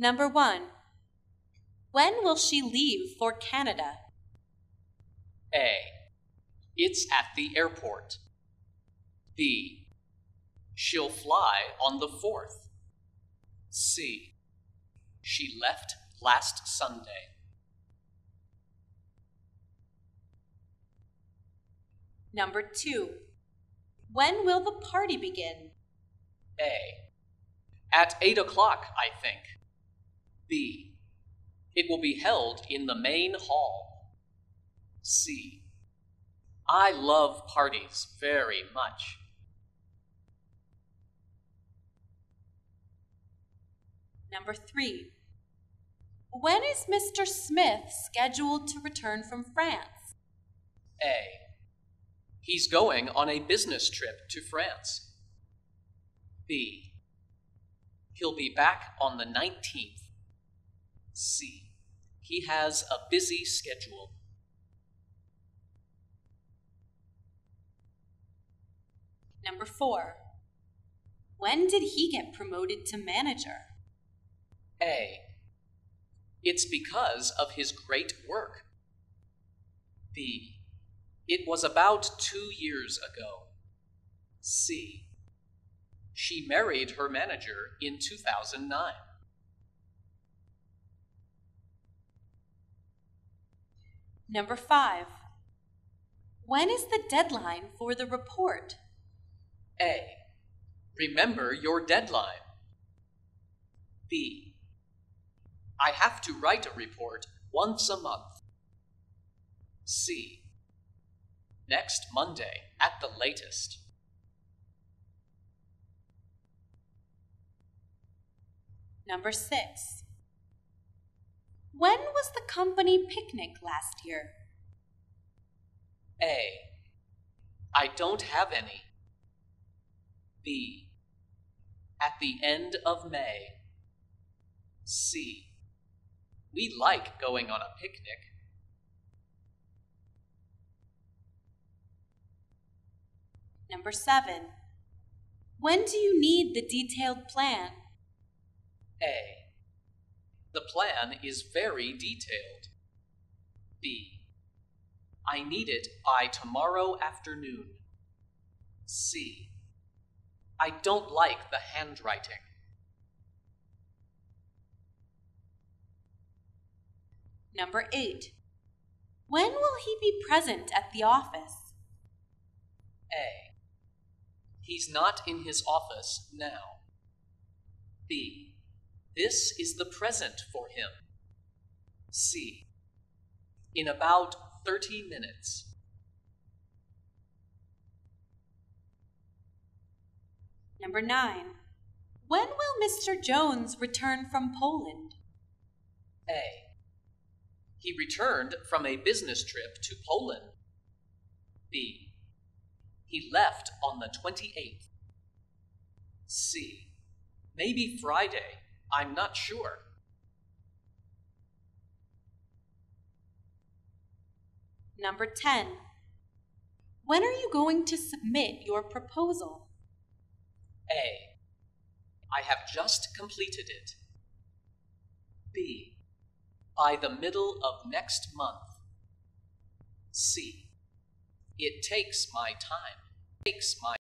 Number one, when will she leave for Canada? A. It's at the airport. B. She'll fly on the 4th. C. She left last Sunday. Number two, when will the party begin? A. At 8 o'clock, I think. B. It will be held in the main hall. C. I love parties very much. Number three, when is Mr. Smith scheduled to return from France? A. He's going on a business trip to France. B. He'll be back on the 19th. C. He has a busy schedule. Number four, when did he get promoted to manager? A. It's because of his great work. B. It was about two years ago. C. She married her manager in 2009. Number five, when is the deadline for the report? A. Remember your deadline. B. I have to write a report once a month. C. Next Monday at the latest. Number six, when was the company picnic last year? A. I don't have any. B. At the end of May. C. We like going on a picnic. Number seven, when do you need the detailed plan? A. Plan is very detailed. B. I need it by tomorrow afternoon. C. I don't like the handwriting. Number eight, when will he be present at the office? A. He's not in his office now. B. This is the present for him. C. In about 30 minutes. Number nine, when will Mr. Jones return from Poland? A. He returned from a business trip to Poland. B. He left on the 28th. C. Maybe Friday. I'm not sure. Number 10, when are you going to submit your proposal? A. I have just completed it. B. By the middle of next month. C. It takes my time. Takes my